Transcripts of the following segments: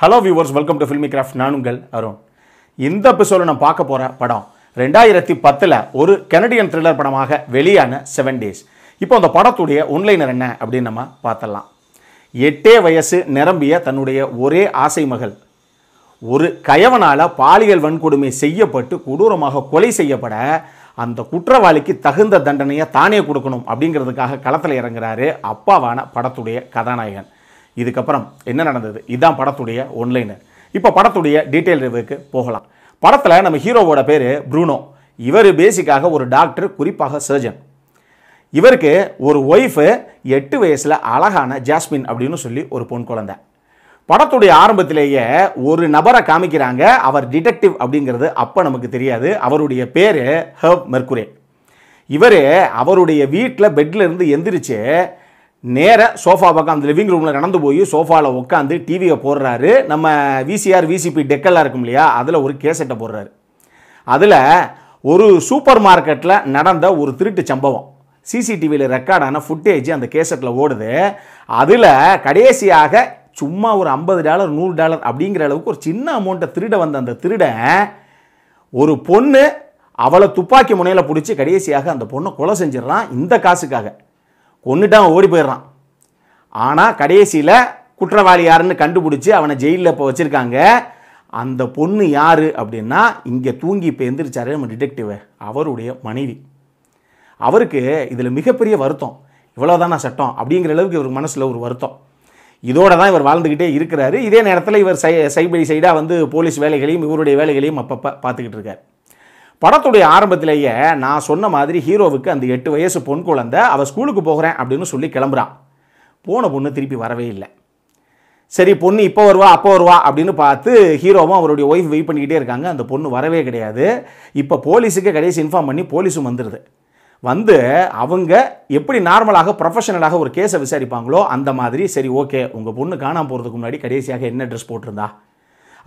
Hello viewers welcome to Filmy Craft நான் உங்கள் அருண். இந்த எபிசோடில் நான் பார்க்க போகிற படம் ரெண்டாயிரத்தி பத்தில் ஒரு கெனடியன் த்ரில்லர் படமாக வெளியான செவன் டேஸ் இப்போ அந்த படத்துடைய ஒன்லைனர் என்ன அப்படின்னு நம்ம பார்த்தலாம் எட்டே வயசு நிரம்பிய தன்னுடைய ஒரே ஆசை மகள். ஒரு கயவனால் பாலியல் வன்கொடுமை செய்யப்பட்டு கொடூரமாக கொலை செய்யப்பட அந்த குற்றவாளிக்கு தகுந்த தண்டனையை தானே கொடுக்கணும் அப்படிங்கிறதுக்காக களத்தில் இறங்குறாரு அப்பாவான படத்துடைய கதாநாயகன். இதுக்கப்புறம் என்ன நடந்தது? இதுதான் படத்துடைய ஒன்லைனு இப்போ படத்துடைய டீட்டெயில் ரிவ்யூக்கு போகலாம். படத்தில் நம்ம ஹீரோவோட பேர் ப்ரூனோ. இவர் பேசிக்காக ஒரு டாக்டர் குறிப்பாக சர்ஜன் இவருக்கு ஒரு ஒய்ஃபு எட்டு வயசில் அழகான ஜாஸ்மின் அப்படின்னு சொல்லி ஒரு பொன் குழந்தை. படத்துடைய ஆரம்பத்திலேயே ஒரு நபரை காமிக்கிறாங்க. அவர் டிடெக்டிவ் அப்படிங்கிறது அப்போ நமக்கு தெரியாது. அவருடைய பேர் ஹர்ப் மெர்குரே இவர் அவருடைய வீட்டில் பெட்டில் இருந்து எந்திரிச்சு நேராக சோஃபா பக்கம் அந்த லிவிங் ரூமில் நடந்து போய் சோஃபாவில் உட்காந்து டிவியை போடுறாரு. நம்ம விசிஆர் விசிபி டெக்கெல்லாம் இருக்கும் இல்லையா? அதில் ஒரு கேசட்டை போடுறாரு. அதில் ஒரு சூப்பர் மார்க்கெட்டில் நடந்த ஒரு திருட்டு சம்பவம். சிசிடிவியில் ரெக்கார்டான ஃபுட்டேஜ் அந்த கேசட்டில் ஓடுது. அதில் கடைசியாக சும்மா ஒரு ஐம்பது டாலர் நூறு டாலர் அப்படிங்கிற அளவுக்கு ஒரு சின்ன அமௌண்ட்டை திருட வந்த அந்த திருடன் ஒரு பொண்ணு அவளை துப்பாக்கி முனையில் பிடிச்சி கடைசியாக அந்த பொண்ணை கொலை செஞ்சிடறான் இந்த காசுக்காக. கொன்னுட்டான் ஓடி போயிடுறான். ஆனால் கடைசியில் குற்றவாளி யாருன்னு கண்டுபிடிச்சி அவனை ஜெயிலில் இப்போ வச்சுருக்காங்க. அந்த பொண்ணு யார் அப்படின்னா இங்கே தூங்கி இப்போ எந்திரிச்சாரு நம்ம டிடெக்டிவ் அவருடைய மனைவி. அவருக்கு இதில் மிகப்பெரிய வருத்தம். இவ்வளோதானா சட்டம் அப்படிங்கிற அளவுக்கு இவர் மனசில் ஒரு வருத்தம். இதோட தான் இவர் வாழ்ந்துக்கிட்டே இருக்கிறாரு. இதே நேரத்தில் இவர் சை சைபடி பை சைடாக வந்து போலீஸ் வேலைகளையும் இவருடைய வேலைகளையும் அப்பப்போ பார்த்துக்கிட்டு இருக்கார். படத்துடைய ஆரம்பத்திலேயே நான் சொன்ன மாதிரி ஹீரோவுக்கு அந்த எட்டு வயசு பொன் குழந்தை அவள் ஸ்கூலுக்கு போகிறேன் அப்படின்னு சொல்லி கிளம்புறான். போன பொண்ணு திருப்பி வரவே இல்லை. சரி பொண்ணு இப்போ வருவா அப்போ வருவா அப்படின்னு பார்த்து ஹீரோவும் அவருடைய ஒய்ஃப் வெயிட் பண்ணிக்கிட்டே இருக்காங்க. அந்த பொண்ணு வரவே கிடையாது. இப்போ போலீஸுக்கு கடைசி இன்ஃபார்ம் பண்ணி போலீஸும் வந்துடுது வந்து அவங்க எப்படி நார்மலாக ப்ரொஃபஷனலாக ஒரு கேஸை விசாரிப்பாங்களோ அந்த மாதிரி சரி ஓகே உங்கள் பொண்ணு காணாமல் போகிறதுக்கு முன்னாடி கடைசியாக என்ன ட்ரெஸ் போட்டிருந்தா?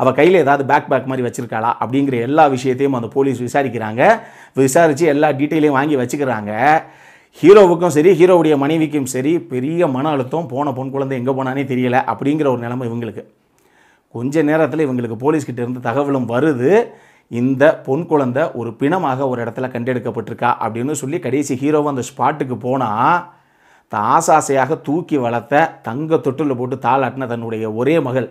அவள் கையில் ஏதாவது பேக் பேக் மாதிரி வச்சுருக்காளா அப்படிங்கிற எல்லா விஷயத்தையும் அந்த போலீஸ் விசாரிக்கிறாங்க. விசாரித்து எல்லா டீட்டெயிலையும் வாங்கி வச்சுக்கிறாங்க. ஹீரோவுக்கும் சரி ஹீரோவுடைய மனைவிக்கும் சரி பெரிய மன அழுத்தம். போன பொன் குழந்தை எங்கே போனானே தெரியல அப்படிங்கிற ஒரு நிலைமை இவங்களுக்கு. கொஞ்ச நேரத்தில் இவங்களுக்கு போலீஸ்கிட்ட இருந்து தகவலும் வருது. இந்த பொன் குழந்தை ஒரு பிணமாக ஒரு இடத்துல கண்டெடுக்கப்பட்டிருக்கா அப்படின்னு சொல்லி கடைசி ஹீரோவும் அந்த ஸ்பாட்டுக்கு போனால் தான் ஆசாசையாக தூக்கி வளர்த்த தங்க தொட்டில் போட்டு தாளாட்டின தன்னுடைய ஒரே மகள்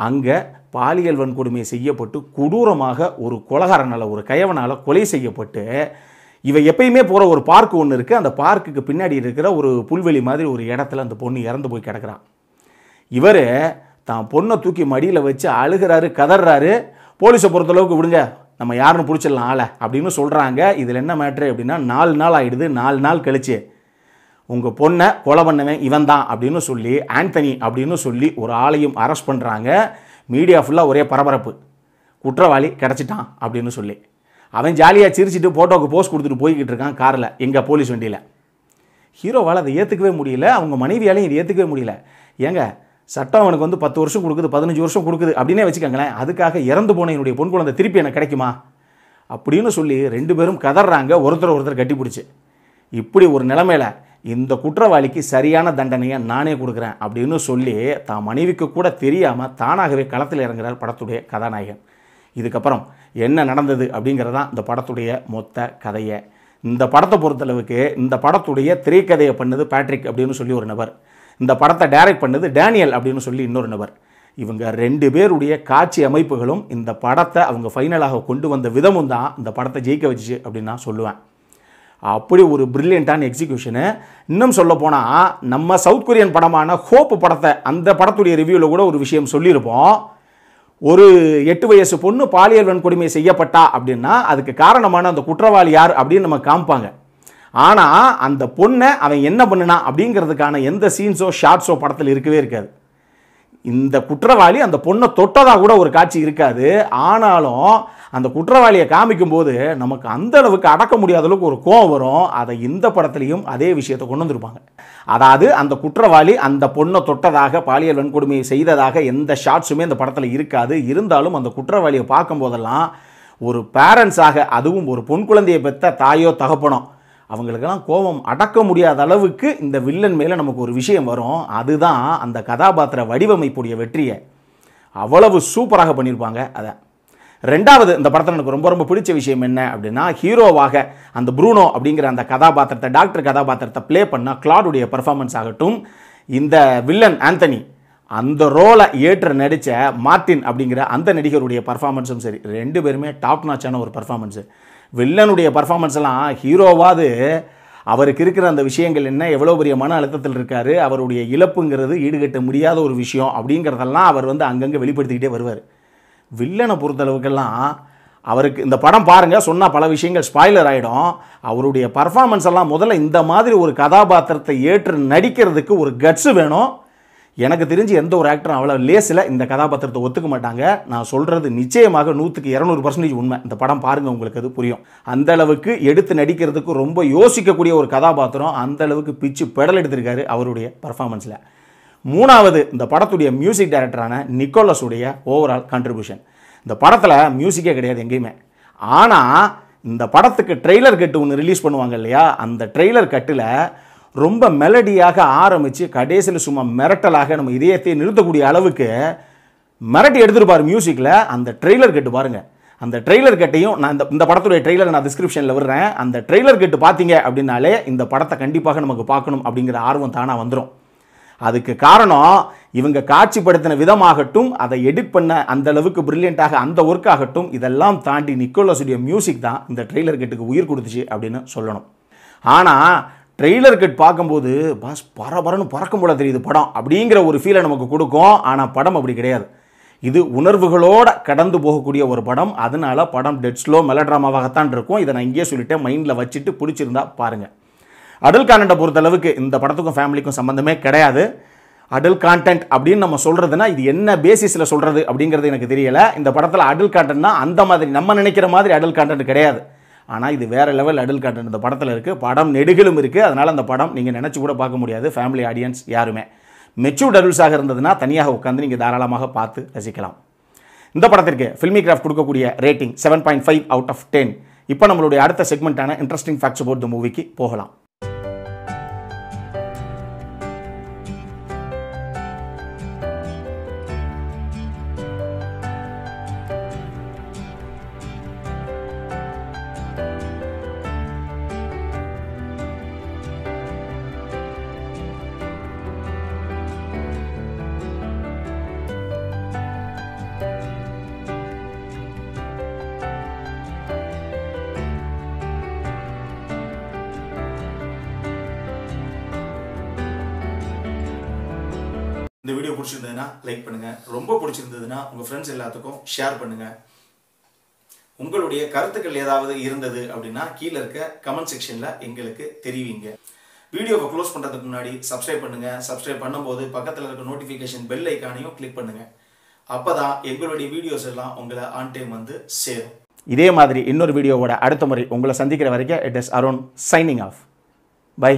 அங்கே பாலியல் வன்கொடுமை செய்யப்பட்டு கொடூரமாக ஒரு கொலகாரனால் ஒரு கயவனால் கொலை செய்யப்பட்டு இவ எப்பயுமே போகிற ஒரு பார்க் ஒன்று இருக்குது அந்த பார்க்குக்கு பின்னாடி இருக்கிற ஒரு புல்வெளி மாதிரி ஒரு இடத்துல அந்த பொண்ணு இறந்து போய் கிடக்குறான் இவர் தான் பொண்ணை தூக்கி மடியில் வச்சு அழுகிறாரு கதறாரு போலீஸை பொறுத்தளவுக்கு விடுங்க நம்ம யாருன்னு பிடிச்சிடலாம் ஆளை அப்படின்னு சொல்கிறாங்க இதில் என்ன மேட்ரு அப்படின்னா நாலு நாள் ஆகிடுது நாலு நாள் கழிச்சு. உங்கள் பொண்ணை கொலை பண்ணவன் இவன் தான் அப்படின்னு சொல்லி ஆண்டனி அப்படின்னு சொல்லி ஒரு ஆளையும் அரெஸ்ட் பண்ணுறாங்க மீடியா ஃபுல்லாக ஒரே பரபரப்பு. குற்றவாளி கிடச்சிட்டான் அப்படின்னு சொல்லி. அவன் ஜாலியாக சிரிச்சிட்டு ஃபோட்டோவுக்கு போஸ்ட் கொடுத்துட்டு போய்கிட்டு இருக்கான் காரில் எங்கள் போலீஸ் வண்டியில். ஹீரோவால் அதை ஏற்றுக்கவே முடியல. அவங்க மனைவியாலையும் இதை ஏற்றுக்கவே முடியல. ஏங்க சட்டம் அவனுக்கு வந்து பத்து வருஷம் கொடுக்குது பதினஞ்சு வருஷம் கொடுக்குது அப்படின்னே வச்சுக்கோங்களேன் அதுக்காக இறந்து போன என்னுடைய பொன் குழந்தை திருப்பி எனக்கு கிடைக்குமா? அப்படின்னு சொல்லி ரெண்டு பேரும் கதறாங்க. ஒருத்தர் ஒருத்தர் கட்டிப்பிடிச்சு. இப்படி ஒரு நிலமையில இந்த குற்றவாளிக்கு சரியான தண்டனையை நானே கொடுக்குறேன் அப்படின்னு சொல்லி தான் மனைவிக்கு கூட தெரியாமல் தானாகவே களத்தில் இறங்குறார் படத்துடைய கதாநாயகன். இதுக்கப்புறம் என்ன நடந்தது அப்படிங்கிறதான் இந்த படத்துடைய மொத்த கதையை. இந்த படத்தை பொறுத்தளவுக்கு இந்த படத்துடைய திரைக்கதையை பண்ணது பேட்ரிக் அப்படின்னு சொல்லி ஒரு நபர். இந்த படத்தை டைரக்ட் பண்ணது டேனியல் அப்படின்னு சொல்லி இன்னொரு நபர். இவங்க ரெண்டு பேருடைய காட்சி அமைப்புகளும் இந்த படத்தை அவங்க ஃபைனலாக கொண்டு வந்த விதமும் தான் இந்த படத்தை ஜெயிக்க வச்சு அப்படின்னு நான் சொல்லுவேன். அப்படி ஒரு பிரில்லியண்ட்டான எக்ஸிக்யூஷனு இன்னும் சொல்ல போனால் நம்ம சவுத் கொரியன் படமான ஹோப் படத்தை அந்த படத்துடைய ரிவ்யூவில் கூட ஒரு விஷயம் சொல்லியிருப்போம். ஒரு எட்டு வயசு பொண்ணு பாலியல் வன்கொடுமை செய்யப்பட்டா அப்படின்னா அதுக்கு காரணமான அந்த குற்றவாளி யார் அப்படின்னு நம்ம காமிப்பாங்க. ஆனால் அந்த பொண்ணை அவன் என்ன பண்ணினா அப்படிங்கிறதுக்கான எந்த சீன்ஸோ ஷார்ட்ஸோ படத்தில் இருக்கவே இருக்காது. இந்த குற்றவாளி அந்த பொண்ணை தொட்டதாக கூட ஒரு காட்சி இருக்காது. ஆனாலும் அந்த குற்றவாளியை காமிக்கும்போது நமக்கு அந்த அளவுக்கு அடக்க முடியாத அளவுக்கு ஒரு கோவம் வரும். அதை இந்த படத்துலையும் அதே விஷயத்தை கொண்டு வந்திருப்பாங்க. அதாவது அந்த குற்றவாளி அந்த பொண்ணை தொட்டதாக பாலியல் வன்கொடுமையை செய்ததாக எந்த ஷார்ட்ஸுமே இந்த படத்தில் இருக்காது. இருந்தாலும் அந்த குற்றவாளியை பார்க்கும்போதெல்லாம் ஒரு பேரண்ட்ஸாக அதுவும் ஒரு பொன் குழந்தையை பெற்ற தாயோ தகப்பனோ அவங்களுக்கெல்லாம் கோபம் அடக்க முடியாத அளவுக்கு இந்த வில்லன் மேலே நமக்கு ஒரு விஷயம் வரும். அதுதான் அந்த கதாபாத்திர வடிவமைப்புடைய வெற்றியை அவ்வளவு சூப்பராக பண்ணியிருப்பாங்க அதை. ரெண்டாவது இந்த படத்தில் எனக்கு ரொம்ப ரொம்ப பிடிச்ச விஷயம் என்ன அப்படின்னா ஹீரோவாக அந்த ப்ரூனோ அப்படிங்கிற அந்த கதாபாத்திரத்தை டாக்டர் கதாபாத்திரத்தை ப்ளே பண்ண கிளாடுடைய பர்ஃபார்மன்ஸ் ஆகட்டும். இந்த வில்லன் ஆந்தனி அந்த ரோலை ஏற்று நடித்த மார்ட்டின் அப்படிங்கிற அந்த நடிகருடைய பர்ஃபார்மன்ஸும் சரி ரெண்டு பேருமே டாப் நாச்சான ஒரு பர்ஃபார்மன்ஸு வில்லனுடைய பர்ஃபார்மன்ஸ் எல்லாம் ஹீரோவாது அவருக்கு இருக்கிற அந்த விஷயங்கள் என்ன எவ்வளோ பெரிய மன அழுத்தத்தில் இருக்காரு அவருடைய இழப்புங்கிறது ஈடுகட்ட முடியாத ஒரு விஷயம் அப்படிங்கிறதெல்லாம் அவர் வந்து அங்கங்கே வெளிப்படுத்திக்கிட்டே வருவார். வில்லனை பொறுத்தளவுக்கெல்லாம் அவருக்கு இந்த படம் பாருங்கள் சொன்னால் பல விஷயங்கள் ஸ்பாய்லர் ஆகிடும் அவருடைய பர்ஃபார்மன்ஸ் எல்லாம் முதல்ல இந்த மாதிரி ஒரு கதாபாத்திரத்தை ஏற்று நடிக்கிறதுக்கு ஒரு கட்ஸு வேணும். எனக்கு தெரிஞ்சு எந்த ஒரு ஆக்டரும் அவ்வளோ லேஸில் இந்த கதாபாத்திரத்தை ஒத்துக்க மாட்டாங்க. நான் சொல்கிறது நிச்சயமாக நூற்றுக்கு இரநூறு பர்சன்டேஜ் உண்மை. இந்த படம் பாருங்கள் உங்களுக்கு அது புரியும். அந்த அளவுக்கு எடுத்து நடிக்கிறதுக்கு ரொம்ப யோசிக்கக்கூடிய ஒரு கதாபாத்திரம் அந்த அளவுக்கு பிச்சு பெடல் எடுத்திருக்காரு அவருடைய பர்ஃபார்மன்ஸில் மூணாவது இந்த படத்துடைய மியூசிக் டைரக்டரான நிக்கோலஸுடைய ஓவரால் கான்ட்ரிபியூஷன் இந்த படத்தில் மியூசிக்கே கிடையாது எங்கேயுமே. ஆனால் இந்த படத்துக்கு ட்ரெய்லர் கட்டு ஒன்று ரிலீஸ் பண்ணுவாங்க இல்லையா? அந்த ட்ரெய்லர் கட்டில் ரொம்ப மெலடியாக ஆரம்பித்து கடைசியில் சும்மா மிரட்டலாக நம்ம இதயத்தை நிறுத்தக்கூடிய அளவுக்கு மிரட்டி எடுத்துருப்பார் மியூசிக்கில் அந்த ட்ரெய்லர் கேட்டு பாருங்கள் அந்த ட்ரெய்லர் கட்டையும் நான் இந்த இந்த படத்துடைய ட்ரெய்லர் நான் டிஸ்கிரிப்ஷனில் விடுறேன். அந்த ட்ரெய்லர் கட்டு பார்த்தீங்க அப்படின்னாலே இந்த படத்தை கண்டிப்பாக நமக்கு பார்க்கணும் அப்படிங்கிற ஆர்வம் தானாக வந்துடும் அதுக்கு காரணம் இவங்க காட்சிப்படுத்தின விதமாகட்டும் அதை எடிட் பண்ண அந்த அளவுக்கு பிரில்லியண்ட்டாக அந்த ஒர்க் ஆகட்டும் இதெல்லாம் தாண்டி நிக்கோலஸுடைய மியூசிக் தான் இந்த ட்ரெய்லர் கட்டுக்கு உயிர் கொடுத்துச்சு அப்படின்னு சொல்லணும். ஆனால் ட்ரெய்லர் கட் பார்க்கும்போது பாஸ் பரபரன்னு பறக்கும் போல தெரியுது படம் அப்படிங்கிற ஒரு ஃபீலை நமக்கு கொடுக்கும். ஆனால் படம் அப்படி கிடையாது. இது உணர்வுகளோடு கடந்து போகக்கூடிய ஒரு படம். அதனால படம் டெட் ஸ்லோ மெலட்ராமாவாகத்தான் இருக்கும். இதை நான் இங்கேயே சொல்லிட்டேன். மைண்டில் வச்சுட்டு பிடிச்சிருந்தா பாருங்கள் அடல் கான்டென்ட்டை பொறுத்தளவுக்கு இந்த படத்துக்கும் ஃபேமிலிக்கும் சம்மந்தமே கிடையாது. அடல் கான்டென்ட் அப்படின்னு நம்ம சொல்கிறதுனா இது என்ன பேசிஸில் சொல்கிறது அப்படிங்கிறது எனக்கு தெரியலை. இந்த படத்தில் அடல் கான்டென்ட்னா அந்த மாதிரி நம்ம நினைக்கிற மாதிரி அடல் கான்டென்ட் கிடையாது. ஆனால் இது வேறு லெவல் அடல் கான்டென்ட் இந்த படத்தில் இருக்குது படம் நெடுகிலும் இருக்குது அதனால் அந்த படம் நீங்கள் நினச்சி கூட பார்க்க முடியாது. ஃபேமிலி ஆடியன்ஸ் யாருமே. மெச்சூர்ட் அடல்ஸாக இருந்ததுன்னா தனியாக உட்காந்து நீங்கள் தாராளமாக பார்த்து ரசிக்கலாம். இந்த படத்திற்கு ஃபில்மி கிராஃப்ட் கொடுக்கக்கூடிய rating seven point five out of ten இப்போ நம்மளுடைய அடுத்த செக்மெண்ட்டான இன்ட்ரெஸ்டிங் ஃபேக்ட்ஸ் அபவுட் த மூவிக்கு போகலாம். இந்த வீடியோ பிடிச்சிருந்ததுன்னா லைக் பண்ணுங்கள் ரொம்ப பிடிச்சிருந்ததுன்னா உங்கள் ஃப்ரெண்ட்ஸ் எல்லாத்துக்கும் ஷேர் பண்ணுங்கள் உங்களுடைய கருத்துக்கள் ஏதாவது இருந்தது அப்படின்னா கீழே இருக்க கமெண்ட் செக்ஷனில் எங்களுக்கு தெரிவிங்க. வீடியோவை க்ளோஸ் பண்ணுறதுக்கு முன்னாடி சப்ஸ்கிரைப் பண்ணுங்கள் சப்ஸ்கிரைப் பண்ணும்போது பக்கத்தில் இருக்க நோட்டிஃபிகேஷன் பெல் ஐக்கானையும் கிளிக் அப்போ தான் எங்களுடைய வீடியோஸ் எல்லாம் உங்களை ஆன் டைம் வந்து சேரும். இதே மாதிரி இன்னொரு வீடியோவோட அடுத்த முறை உங்களை சந்திக்கிற வரைக்கும் it is Arun signing off bye